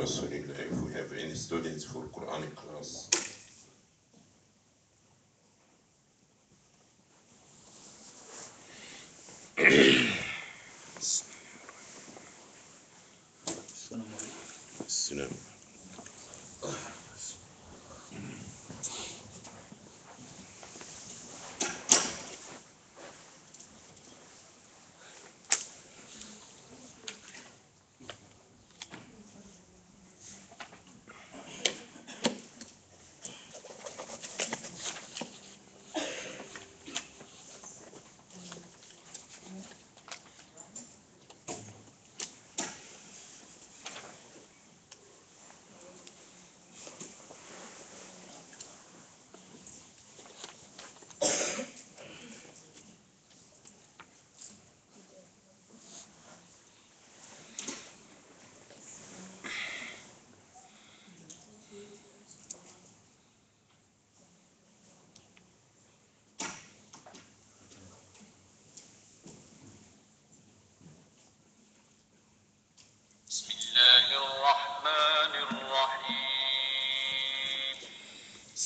also if we have any students for Quranic class.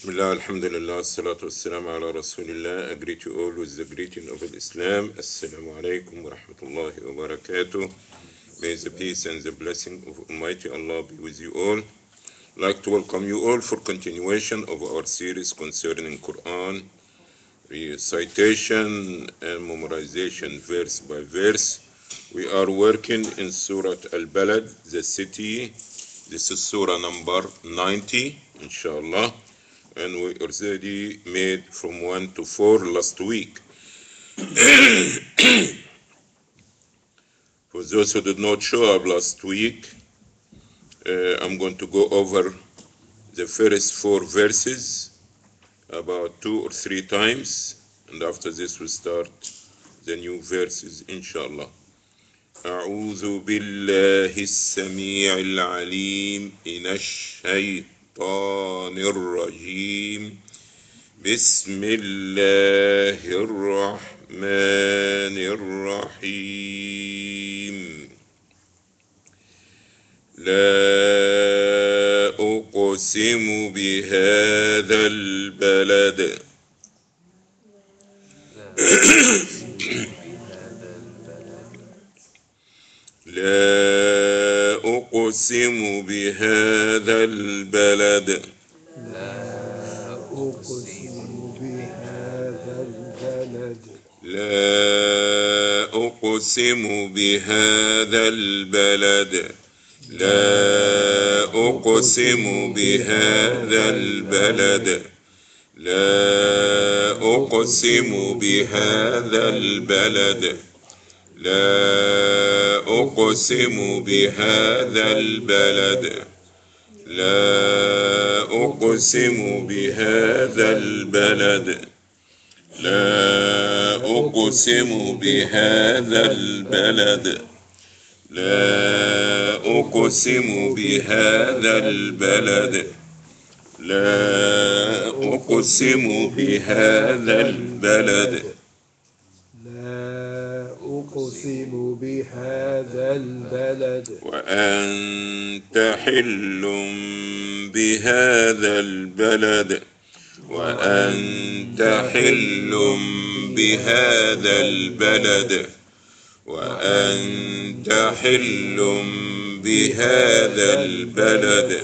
Bismillah, alhamdulillah, salatu wassalamu ala rasulillah. I greet you all with the greeting of Islam. Assalamu alaikum wa rahmatullahi wa barakatuh. May the peace and the blessing of Almighty Allah be with you all. I'd like to welcome you all for continuation of our series concerning Quran recitation and memorization verse by verse. We are working in Surah Al-Balad, the city. This is Surah number 90, inshallah and we already made from 1 to 4 last week. For those who did not show up last week, uh, I'm going to go over the first four verses about two or three times, and after this we start the new verses, inshallah. أعوذ بالله السميع العليم من الشيطان الرجيم. بسم الله الرحمن الرحيم. لا أقسم بهذا البلد. لا أقسم بهذا البلد. لا أقسم بهذا البلد. لا أقسم بهذا البلد. لا أقسم بهذا البلد. لا أقسم بهذا البلد. لا أقسم بهذا البلد. لا أقسم بهذا البلد. لا أقسم بهذا البلد. لا أقسم بهذا البلد. لا أقسم بهذا البلد. أقسم بهذا البلد. وأنت حل بهذا البلد. وأنت حل بهذا البلد. وأنت حل بهذا البلد.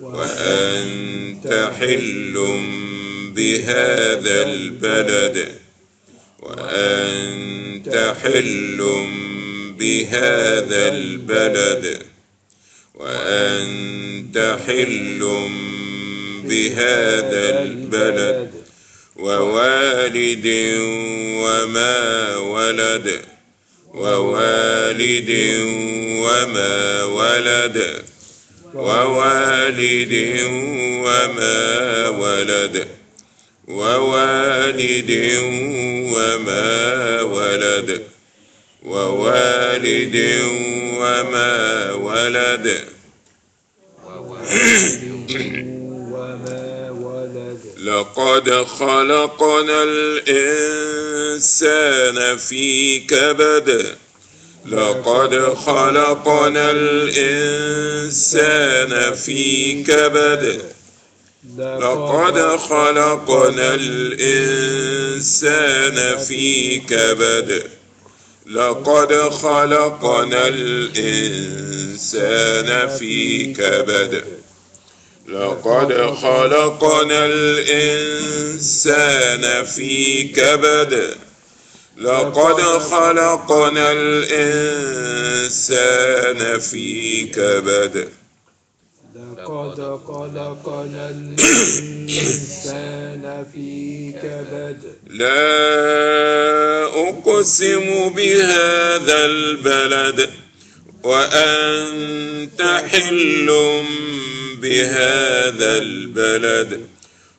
وأنت حل بهذا البلد. وأنت حل بهذا البلد وأنت حل بهذا البلد ووالد وما ولد ووالد وما ولد ووالد وما ولد ووالد وما ولد. ووالد وما ولد. لقد خلقنا الإنسان في كبد. لقد خلقنا الإنسان في كبد. لقد خلقنا الإنسان في كبد. لقد خلقنا الإنسان في كبد. لقد خلقنا الإنسان في كبد. لقد خلقنا الإنسان في كبد. خلقنا الإنسان في كبد. لا أقسم بهذا البلد وأنت حل بهذا البلد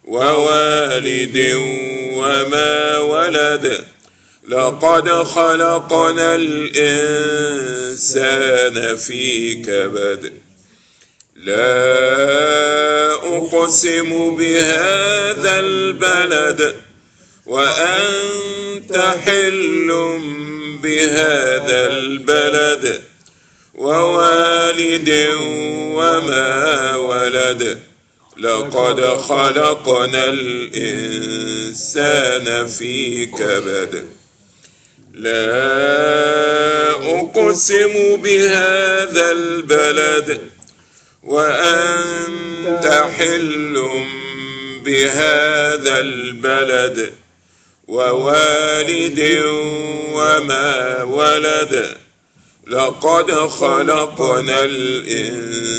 ووالد وما ولد. لقد خلقنا الإنسان في كبد. لا أقسم بهذا البلد وأنت حل بهذا البلد ووالد وما ولد. لقد خلقنا الإنسان في كبد. لا أقسم بهذا البلد وأنت حل بهذا البلد ووالد وما ولد. لقد خلقنا الإنسان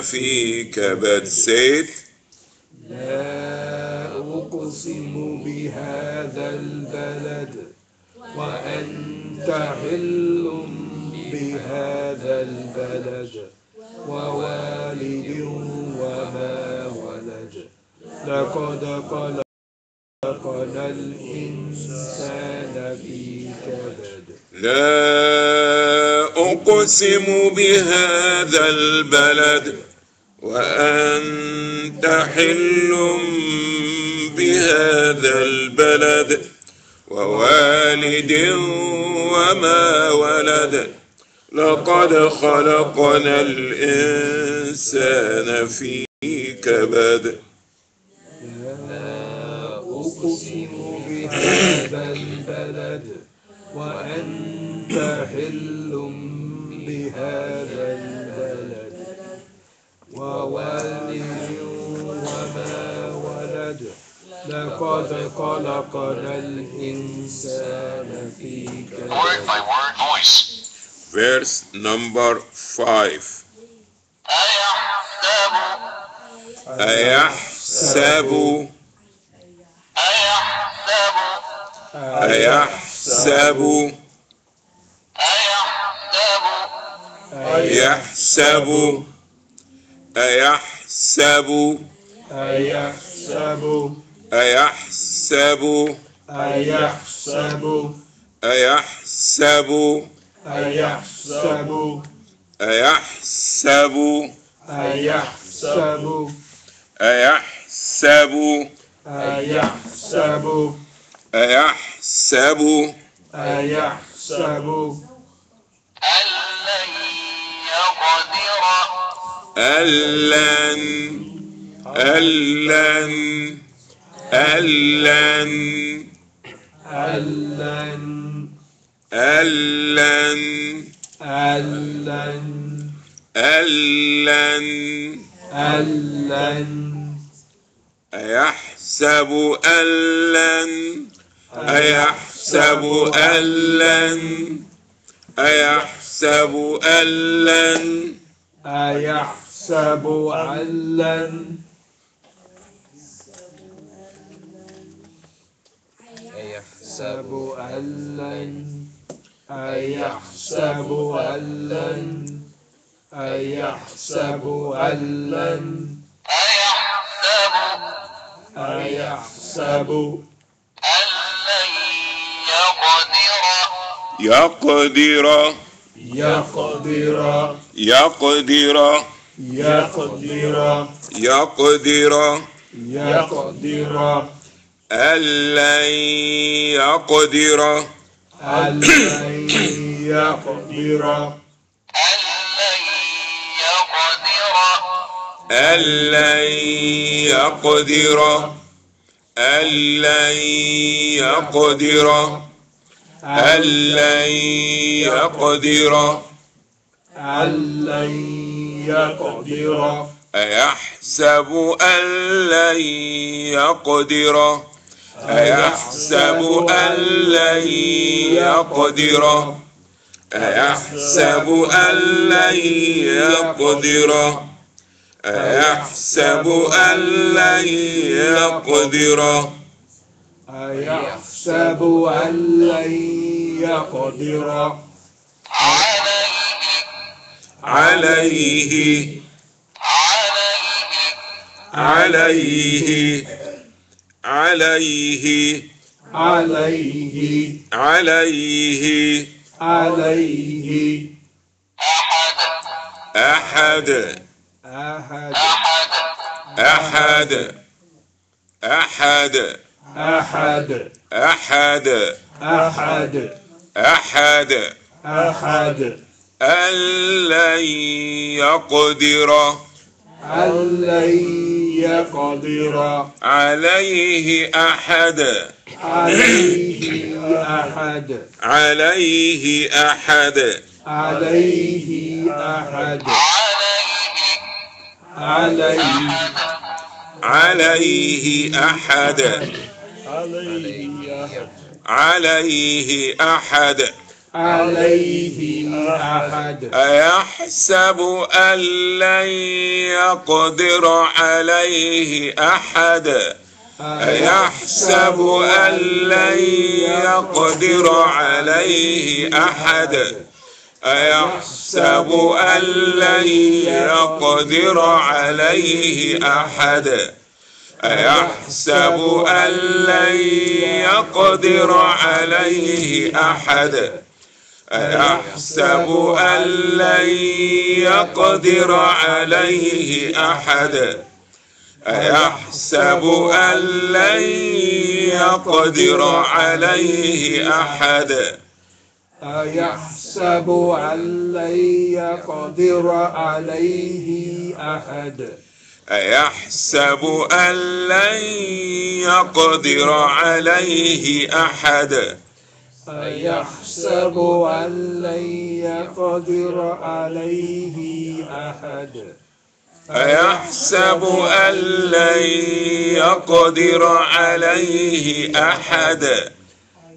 في كبد سيد. لا أقسم بهذا البلد وأنت حل بهذا البلد. ووالد وما ولد. لقد خلقنا الإنسان في كبد. لا أقسم بهذا البلد وأنت حل بهذا البلد ووالد وما ولد. لقد خلقنا الإنسان في كبد. لا أقسم بهذا البلد وأنت حل بهذا البلد. ووالد وما ولد لقد خلقنا الإنسان في Word كبد by word voice. Verse number 5 أيحسب أيحسب أيحسب أيحسب أيحسب أيحسب أيحسب أيحسب أيحسب. أيحسب. أيحسب. أيحسب. أيحسب. أيحسب. أيحسب. ألن يقدر. ألن. ألن. ألن. ألن. ألن. ألن. ألن. أيحسب ألن. أيحسب ألن. أيحسب ألن. أيحسب ألن. أيحسب ألن. أيحسب ألن أيحسب ألن أيحسب أيحسب أن لن يقدر يقدر يقدر يقدر يقدر يقدر يقدر ألن يقدر ألن يقدر ألن يقدر ألن يقدر ألن يقدر ألن يقدر أيحسب أن لن يقدر أيحسب أن لن يقدر. أيحسب أن لن يقدر. أيحسب أن لن يقدر. أيحسب أن لن يقدر. عليه. عليه. عليه عليه عليه عليه أحد أحد أحد أحد أحد أحد أحد أحد أحد أن لن يقدر أن لن يقدر عليه أحد عليه أحد. عليه أحد. عليه أحد عليه عليه أحد. عليه أحد. عليه أحد. أيحسب أن لن يقدر عليه أحد؟ أيحسب أن لن يقدر عليه أحد؟ أيحسب أن لن يقدر عليه أحد؟ أيحسب أن لن يقدر عليه أحد؟ أيحسب أن لن يقدر عليه أحد أيحسب أن لن يقدر عليه أحد أيحسب أن لن يقدر عليه أحد أيحسب أن لن يقدر عليه أحد أيحسب أن لن يقدر عليه أحد. أيحسب أن لن يقدر عليه أحد.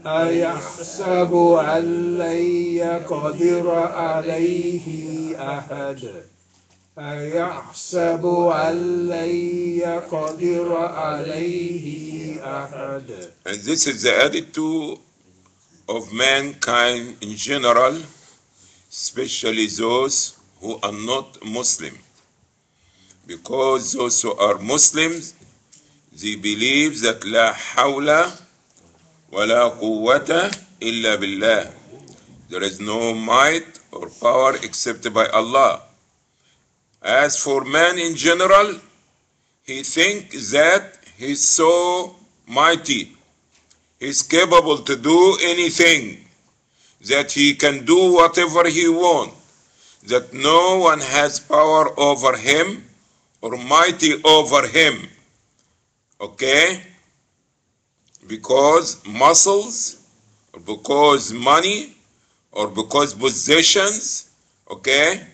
أيحسب أن لن يقدر عليه أحد. أيحسب أن لن يقدر عليه أحد. And this is the attitude of mankind in general, especially those who are not Muslim. Because those who are Muslims, they believe that la hawla wa la quwwata illa billah. There is no might or power except by Allah. As for man in general, he thinks that he's so mighty he's capable to do anything, that he can do whatever he wants, that no one has power over him or mighty over him. Okay? Because muscles, or because money, or because possessions, okay,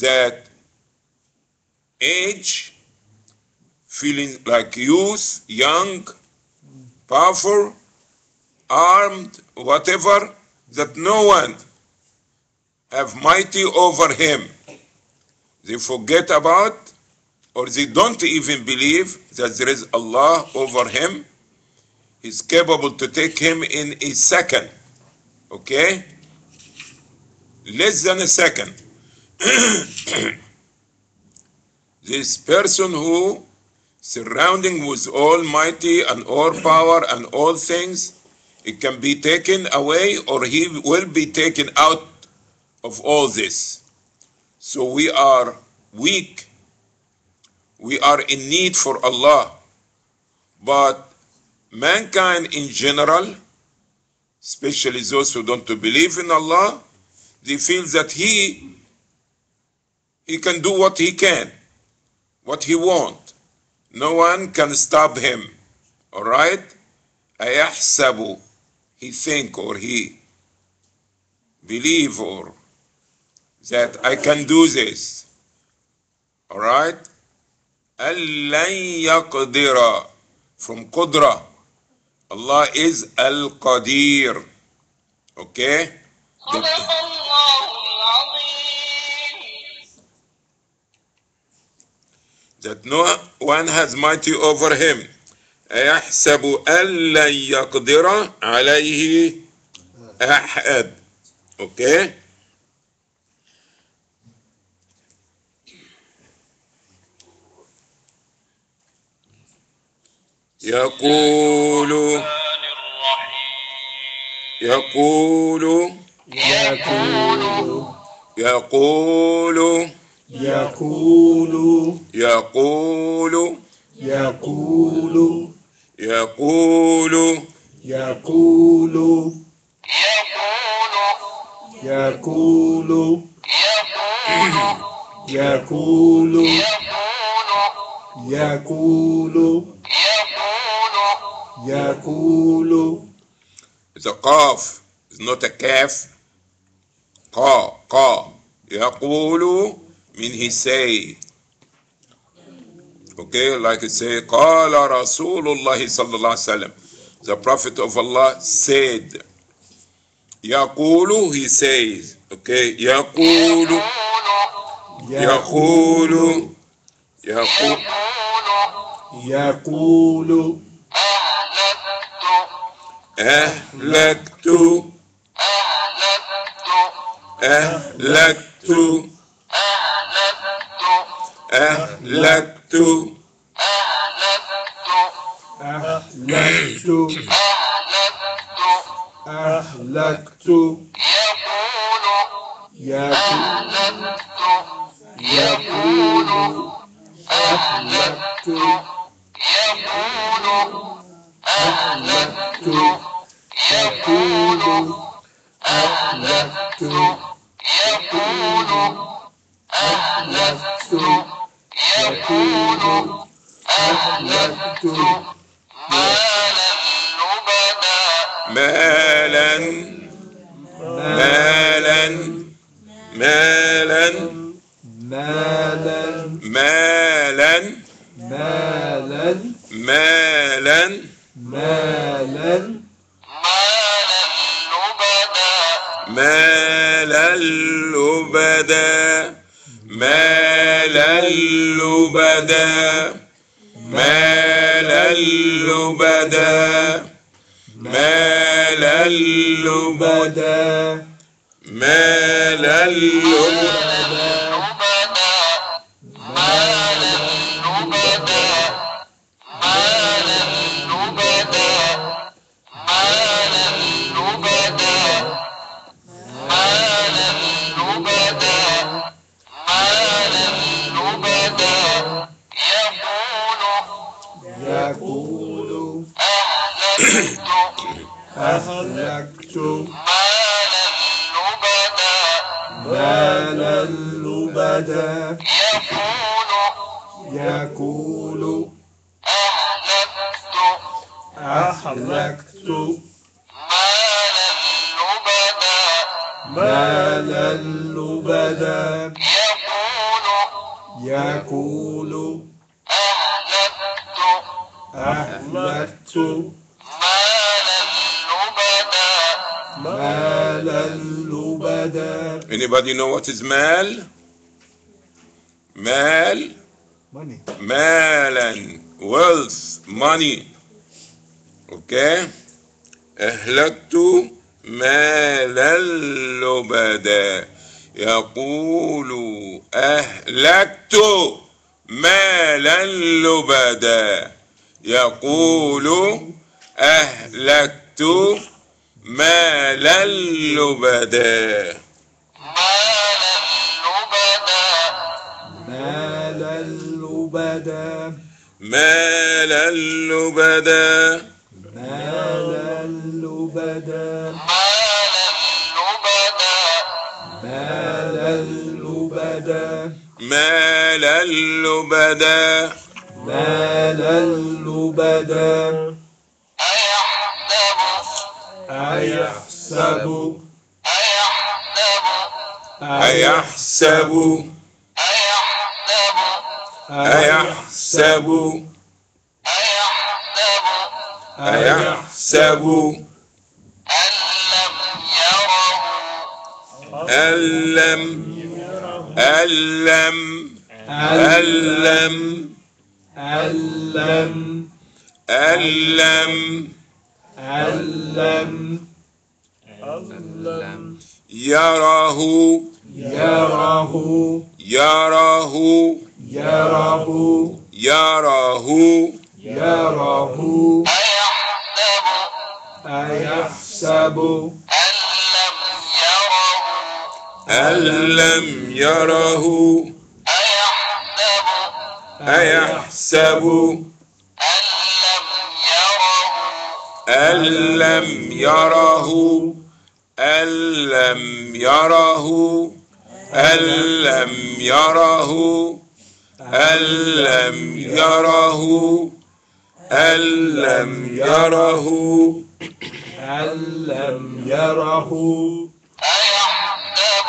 that age, feeling like youth, young, powerful, armed, whatever, that no one have mighty over him. They forget about or they don't even believe that there is Allah over him. He's capable to take him in a second. Okay? Less than a second. this person who surrounding with almighty and all power and all things it can be taken away or he will be taken out of all this so we are weak we are in need for allah but mankind in general especially those who don't believe in Allah, they feel that he he can do what he can, what he want. No one can stop him. All right? أيحسب he think or he believe or that I can do this. All right? ألن يقدر from قدرة Allah is Al-Qadir. Okay? صدق الله العظيم That no one has mighty over him. أيحسب أن لن يقدر عليه أحد. Okay? يقول الرحمن الرحيم يقول يقول يقول يقول يقول يقول يقول يقول يقول يقول يقول يقول يقول The قاف is not a calf. قا قا يقول من he say Okay like it say قال رسول الله صلى الله عليه وسلم The Prophet of Allah said يقول he says Okay يقول يقول يقول يقول أهلكت أهلكت أهلكت أهلكت أهلكت. أهلكت. أهلكت. أهلكت. يقول. يقول. أهلكت. يقول. أهلكت. يقول. أهلكت يقول أهلكت مالا لبدا. مالا مالا مالا مالا مالا مالا مالا مالا مالا لبدا. مالا لا اللبدا ما لا اللبدا ما لا اللبدا ما لا اللبدا لبدا مالا لبدا يقول يقول أهلكت أهلكت مالا لبدا مالا لبدا Anybody know what is mal? Mal, money malan, wealth, money. Okay? أهلكت مالا لبدا يقول أهلكت مالا لبدا يقول أهلكت مالا لبدا مالا لبدا مالا لبدا مالا لبدا مال اللبدا مال ما مال اللبدا مال أيحسب أيحسب أيحسب أيحسب أيحسب أيحسب أن لم يره. أن لم أن لم أن لم ألم أن لم ألم يره. يره. يره. يره. يره. يره. أيحسب. أيحسب أن لم يره. أيحسب. أن لم يره. أن لم يره. أن لم يره. أن لم يره. أن لم يره. أن لم يره؟ أيحسب؟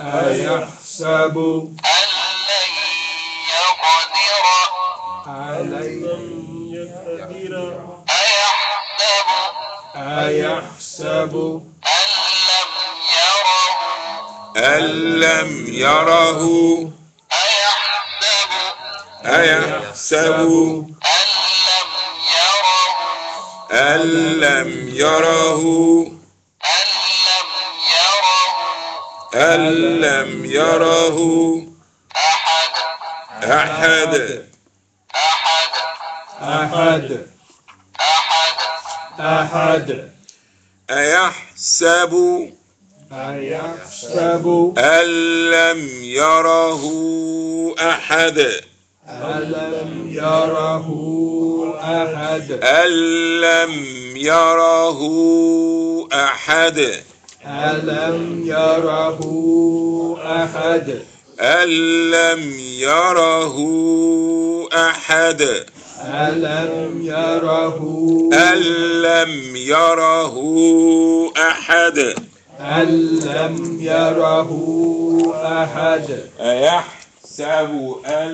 أيحسب؟ أن لن يقدر؟ عليه أيحسب؟ أيحسب؟ أن لم يره؟ أن لم يره؟ أيحسب؟ أيحسب؟ أن لم يره. أن لم يره. أن لم يره. أحد. أحد. أحد. أحد. أحد. أحد. أيحسب. أيحسب. أن لم يره أحد. ألم يره أحد؟ أن لم يره أحد؟ ألم يره أحد؟ أن لم يره أحد؟ ألم يره أن لم يره أحد؟ أن لم يره أحد؟ أيحسب أن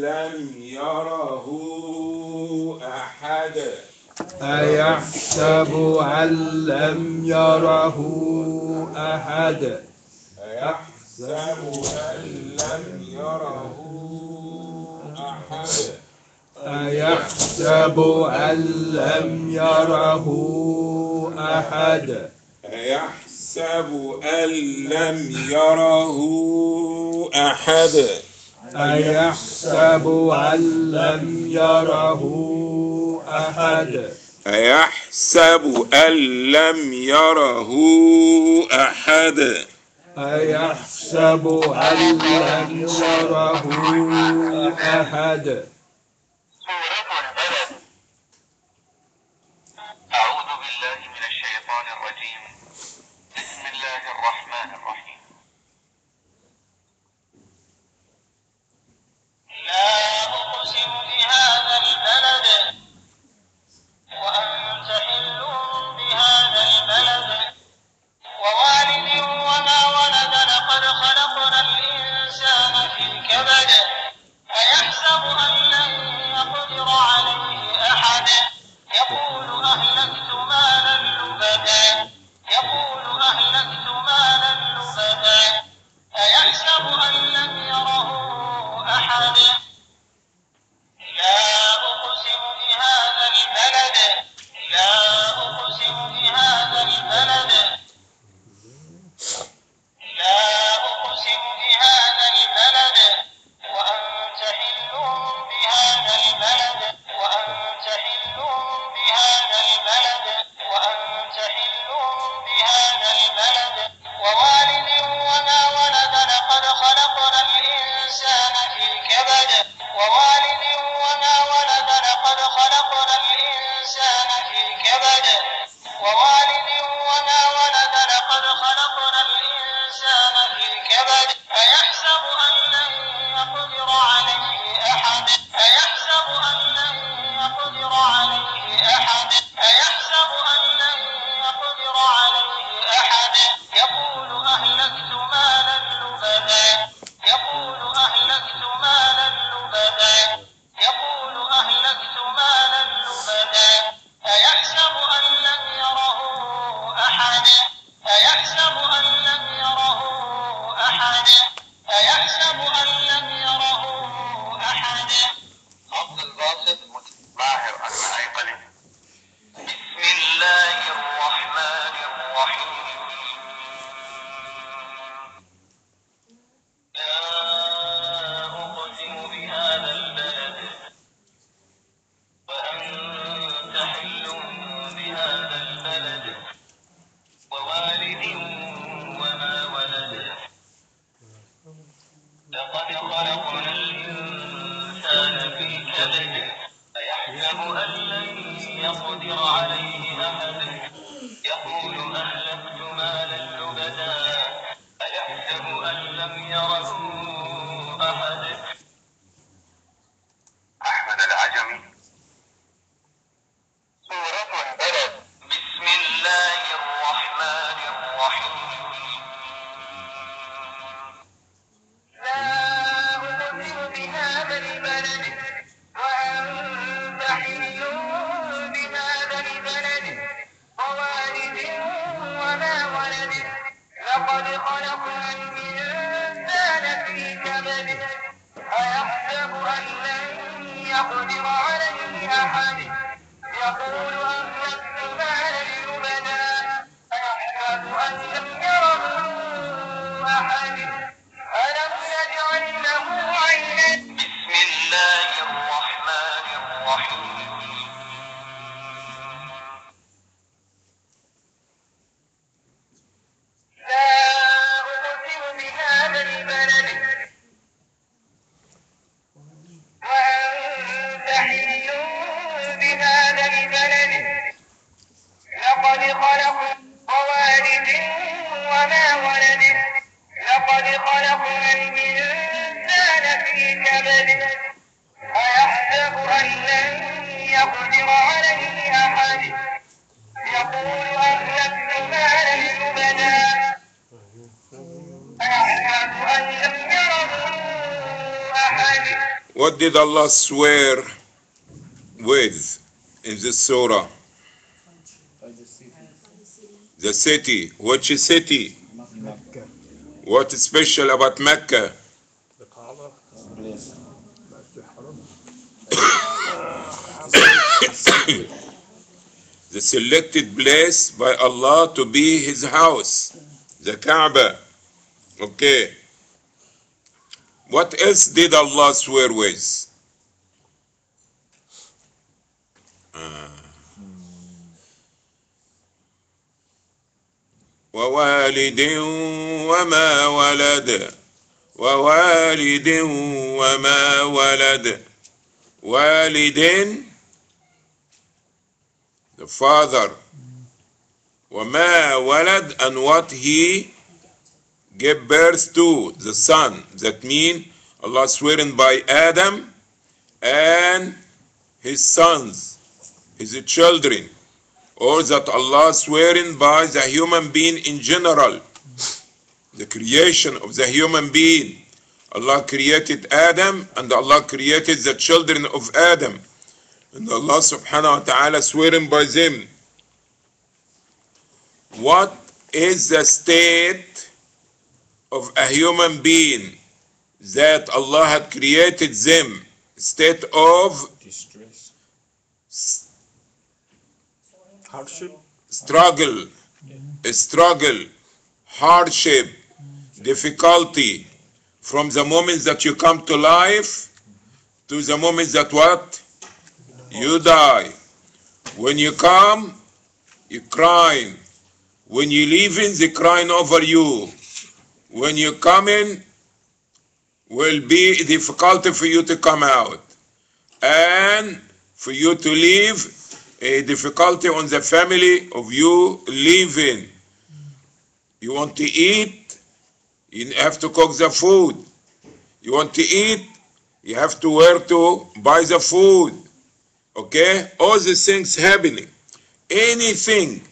لم يره أحد. أيحسب أن لم يره أحد. أيحسب أن لم يره أحد. أيحسب أن لم يره أحد. أيحسب أن لم يره أحد. أيحسب أن لم يره أحد؟ أيحسب أن لم يره أحد؟ أيحسب أن لم يره أحد؟ What did Allah swear with in this surah? The city. Which city? Mecca. What is special about Mecca? The Kaaba. the selected place by Allah to be His house, the Kaaba. Okay. What else did Allah swear with? Ah. ووالد وما ولد ووالد وما ولد والد the father وما ولد and what he gave birth to the son. That mean Allah swearing by Adam and his sons his children. Or that Allah swearing by the human being in general. The creation of the human being. Allah created Adam and Allah created the children of Adam. And Allah subhanahu wa ta'ala swearing by them. What is the state of a human being that Allah had created them? State of distress hardship struggle, struggle, hardship, difficulty from the moment that you come to life to the moment that what? You die. When you come, you crying. When you leaving, they crying over you. When you come in, will be difficulty for you to come out. And for you to leave, a difficulty on the family of you leaving You want to eat, you have to cook the food. You want to eat, you have to where to buy the food. Okay? All these things happening. Anything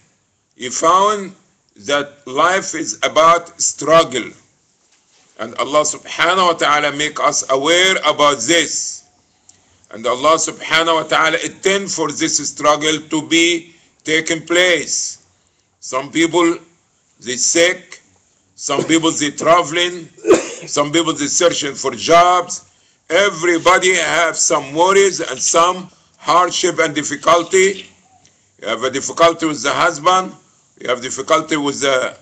you found that life is about struggle. And Allah subhanahu wa ta'ala make us aware about this. And Allah subhanahu wa ta'ala intend for this struggle to be taking place. Some people they sick, some people they traveling, some people they searching for jobs. Everybody have some worries and some hardship and difficulty. You have a difficulty with the husband, you have difficulty with the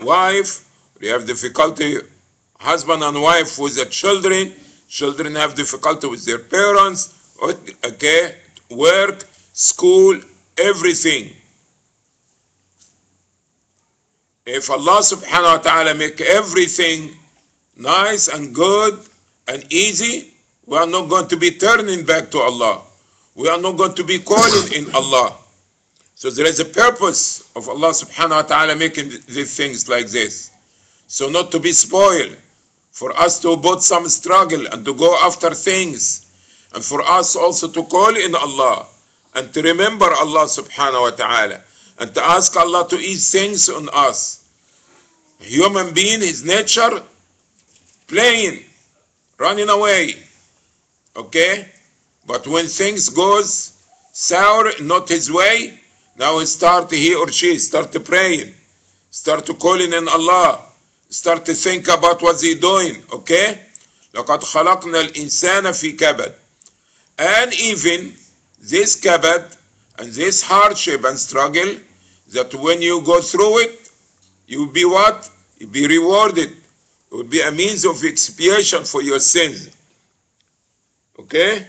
wife, you have difficulty husband and wife with the children, children have difficulty with their parents, okay, work, school, everything. If Allah subhanahu wa ta'ala make everything nice and good and easy, we are not going to be turning back to Allah. We are not going to be calling in Allah. So there is a purpose of Allah subhanahu wa ta'ala making these things like this. So not to be spoiled, for us to put some struggle and to go after things, and for us also to call in Allah and to remember Allah subhanahu wa ta'ala and to ask Allah to ease things on us. Human being, his nature, playing, running away. Okay? But when things goes sour, not his way, now he start, he or she start praying, start calling in Allah, start to think about what they doing, okay? لقد خلقنا الإنسان في كبد. And even this kabad and this hardship and struggle, that when you go through it, you will be what? You'll be rewarded. It will be a means of expiation for your sins. Okay?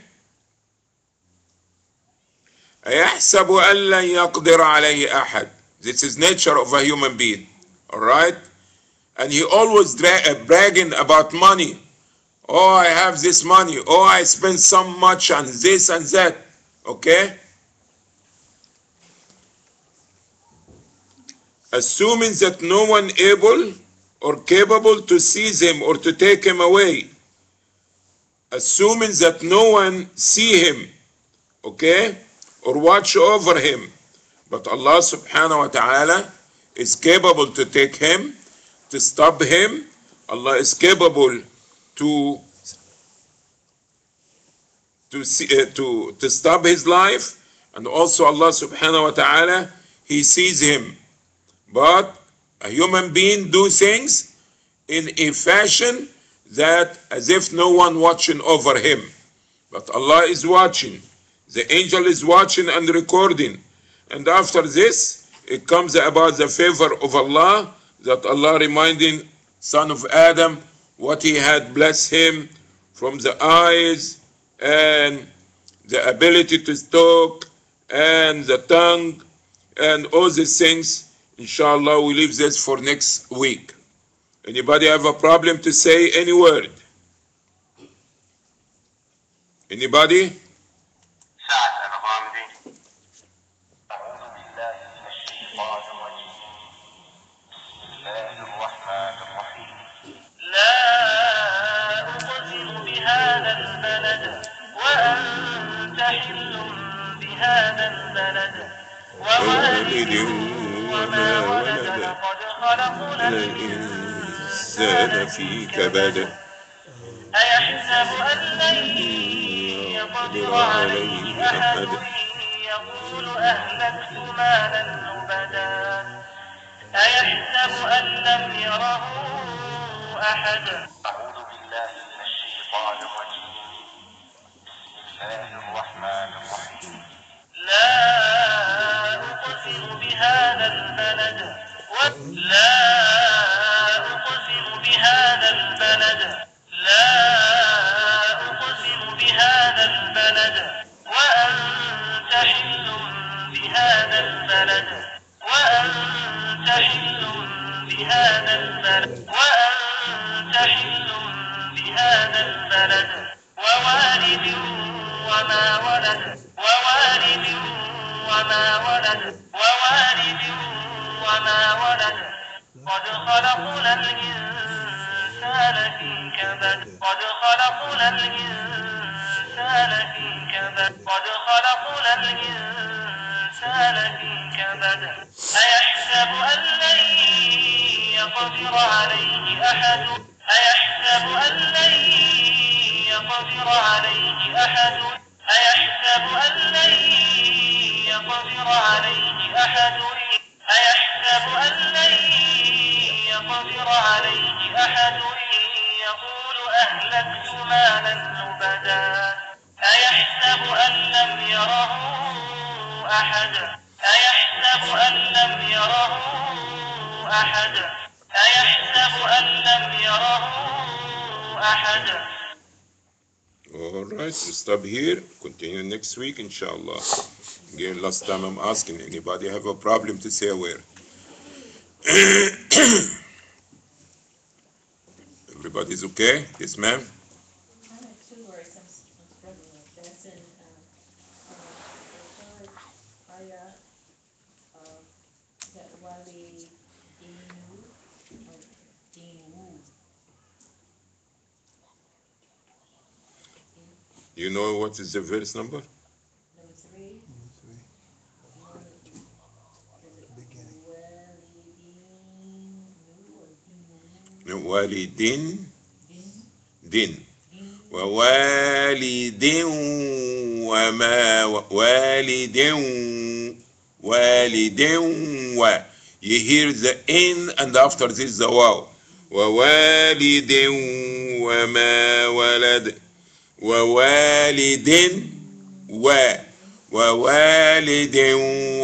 أيحسب أن لن يقدر عليه أحد. This is nature of a human being. Alright? And he always dra- bragging about money. Oh, I have this money. Oh, I spend so much on this and that. Okay? Assuming that no one able or capable to seize him or to take him away. Assuming that no one see him. Okay? Or watch over him. But Allah subhanahu wa ta'ala is capable to take him, to stop him. Allah is capable to to see, uh, to to stop his life and also Allah subhanahu wa ta'ala he sees him but a human being do things in a fashion that as if no one watching over him but Allah is watching the angel is watching and recording. And after this it comes about the favor of Allah that Allah reminding son of Adam what he had blessed him from the eyes and the ability to talk and the tongue and all these things. Inshallah we leave this for next week. Anybody have a problem to say any word? Anybody ولد لقد خلقنا الإنسان في كبد. أيحسب أن لن يقدر عليه أحد؟ يقول أهلكت مالا لبدا أيحسب أن لم يره أحد؟ أعوذ بالله من الشيطان الرجيم. بسم الله الرحمن الرحيم. لا أقسم بهذا البلد لا أقسم بهذا البلد لا أقسم بهذا البلد وأنت حل بهذا البلد وأنت حل بهذا البلد وأنت حل بهذا البلد ووالد وما ولد ووالد وما ولد. وما ولد قد خلقنا الإنسان في كبد قد خلقنا الإنسان في كبد قد خلقنا الإنسان في كبد. أيحسب أن لن يقدر عليه أحد؟ أيحسب أن لن يقدر عليه أحد؟ أيحسب أن لن يقدر عليه أحد؟ أيحسب أن لن يقدر عليه أحد يقول أهلكت مالا لبدا أيحسب أن لم يره أحد أيحسب أن لم يره أحد أيحسب أن لم يره أحد All right, we stop here. Continue next week, inshallah. Again, last time I'm asking anybody have a problem to say where. Everybody's okay? Yes, ma'am? You know what is the verse number? Din. din, ووالد وما والد والد و you hear the in and after this the wow ووالد وما ولد ووالد و ووالد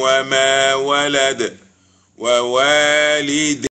وما ولد ووالد